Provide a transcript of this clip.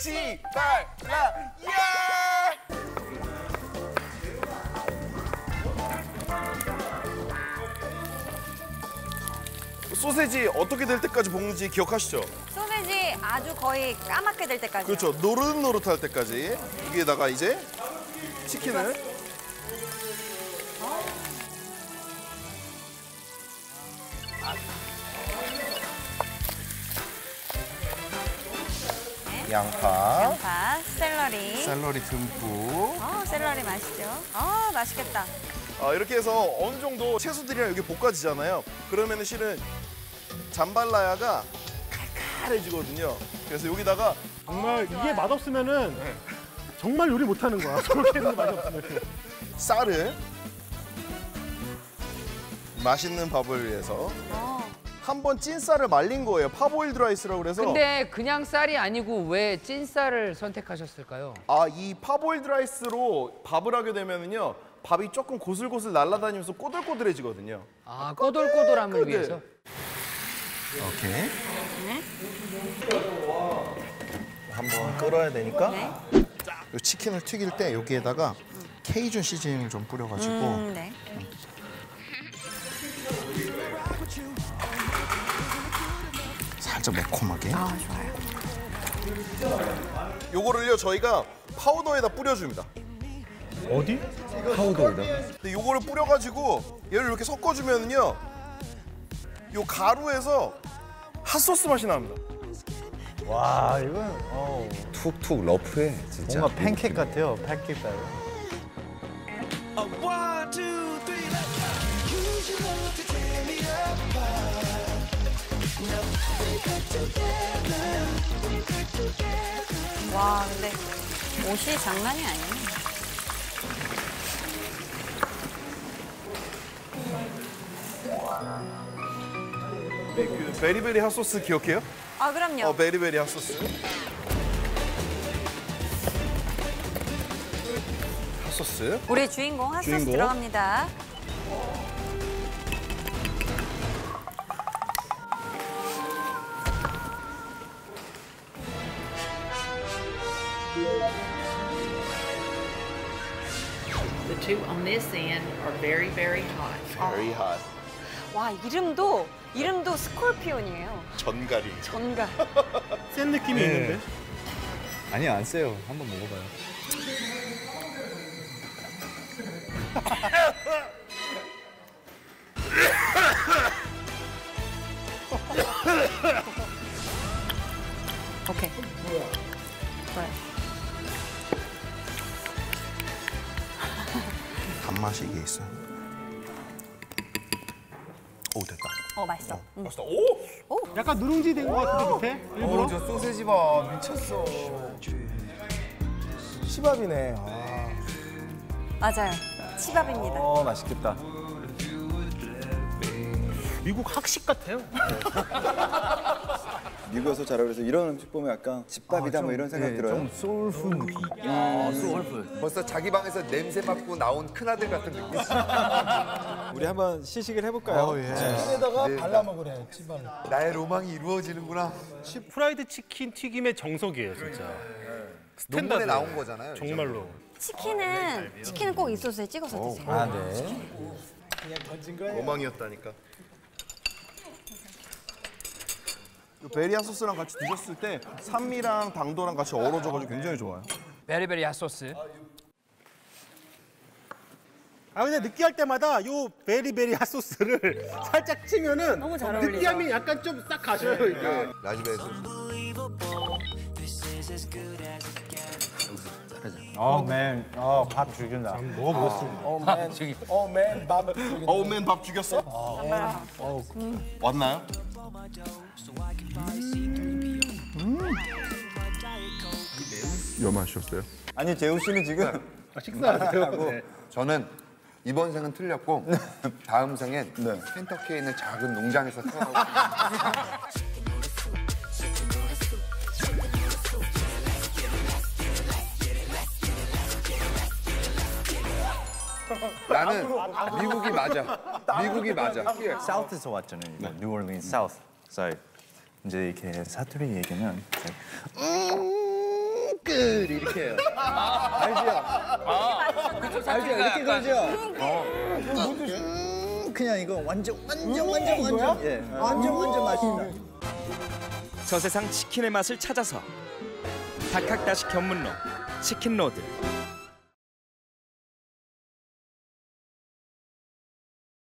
지발라 예! 소세지 어떻게 될 때까지 볶는지 기억하시죠? 소세지 아주 거의 까맣게 될 때까지. 그렇죠. 노릇노릇할 때까지 여기에다가 이제 치킨을 양파, 양파, 샐러리. 샐러리 듬뿍. 어, 샐러리 맛있죠. 어, 맛있겠다. 아, 이렇게 해서 어느 정도 채소들이랑 여기 볶아지잖아요. 그러면 실은 잠발라야가 칼칼해지거든요. 그래서 여기다가 정말 이게 맛없으면은 정말 요리 못하는 거야. 저렇게 했는데 맛이 없으면. 쌀을 맛있는 밥을 위해서 어. 한 번 찐 쌀을 말린 거예요. parboiled rice라고 그래서 근데 그냥 쌀이 아니고 왜 찐 쌀을 선택하셨을까요? 아, 이 parboiled rice로 밥을 하게 되면은요. 밥이 조금 고슬고슬 날아다니면서 꼬들꼬들해지거든요. 아 꼬들꼬들함을 네. 위해서. 오케이. 한번 끓어야 되니까 네. 이 치킨을 튀길 때 여기에다가 Cajun seasoning을 좀 뿌려가지고 음, 네. 살짝 매콤하게. 아, 좋아요. 요거를요 저희가 파우더에다 뿌려줍니다. 어디? 근데 요거를 뿌려가지고 얘를 이렇게 섞어주면요 요 가루에서 핫소스 맛이 납니다. 와 이건 어, 툭툭 러프해 진짜. 뭔가 팬케이크 같아요. 팬케이크. 와, 근데 옷이 장난이 아니네. 그 베리베리 핫소스 기억해요? 아, 그럼요. 어 베리베리 핫소스. 핫소스. 우리 주인공 핫소스 주인공. 들어갑니다. The two on this end are very, very hot. Very hot. 와, 이름도 이름도 스콜피온이에요. 전갈이. 전가. 센 느낌이 있는데. 아니야 안 세요. 한번 먹어봐요. 단맛이 이게 있어요. 오 됐다. 어, 맛있어. 음. 맛있다. 오! 약간 누룽지 된거 같은데 밑에? 일부러? 저 소세지 봐 미쳤어. 시밥이네. 아, 맞아요. 치밥입니다. 어 맛있겠다. 미국 학식 같아요. 미국에서 자라 그래서 이런 음식 보면 약간 집밥이다 뭐 이런 생각 들어요. 좀 소울풀 느낌. 벌써 자기 방에서 냄새 맡고 나온 큰아들 같은 느낌. 우리 한번 시식을 해볼까요? 어, 예. 치킨에다가 발라 먹으래, 치밥. 나의 로망이 이루어지는구나. 프라이드 치킨 튀김의 정석이에요, 진짜. 스탠다드. 나온 거잖아요. 정말로. 치킨은 치킨은 꼭이 소스에 찍어서 드세요. 아 네. 로망이었다니까. 이 베리아 소스랑 같이 드셨을 때 산미랑 당도랑 같이 어우러져가지고 굉장히 좋아요. 베리베리 핫소스. 아 근데 느끼할 때마다 요 베리베리 핫소스를 살짝 치면은 너무 잘 어울리죠? 느끼함이 약간 좀 싹 가셔요 이게. 라즈베리 소스. 어 맨. 어밥 죽인다. 먹어보겠습니다. 어 맨. 어 맨. 밥 죽인다. 어우 맨 밥 죽였어? 왔나요? 여마셨어요? 아니 재우 씨는 지금 아, 식사하세요. 네. 저는 이번 생은 틀렸고 다음 생엔 네. 켄터키에 있는 작은 농장에서 태어나고 나는 미국이 맞아. 미국이 맞아. 사우스에서 왔잖아요. 이거 뉴올리언스 사우스. So 이제 이렇게 사투리 얘기는 이제 이렇게 해요. 알지요? 알지요? 이렇게 그러죠? 음, 그냥 이거 완전 완전 완전 완전 예 완전 완전 맛있다. 저 세상 치킨의 맛을 찾아서 닭학다시 견문로 치킨로드